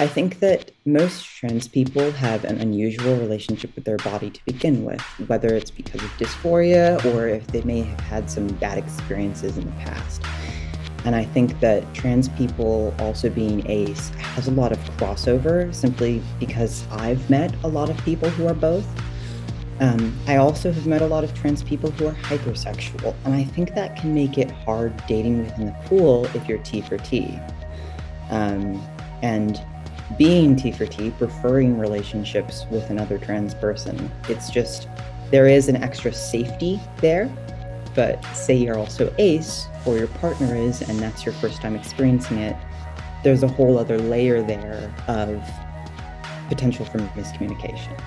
I think that most trans people have an unusual relationship with their body to begin with, whether it's because of dysphoria or if they may have had some bad experiences in the past. And I think that trans people also being ace has a lot of crossover simply because I've met a lot of people who are both. Um, I also have met a lot of trans people who are hypersexual, and I think that can make it hard dating within the pool if you're T for T. Um, and being T for T, preferring relationships with another trans person. It's just, there is an extra safety there. But say you're also ace, or your partner is, and that's your first time experiencing it, there's a whole other layer there of potential for miscommunication.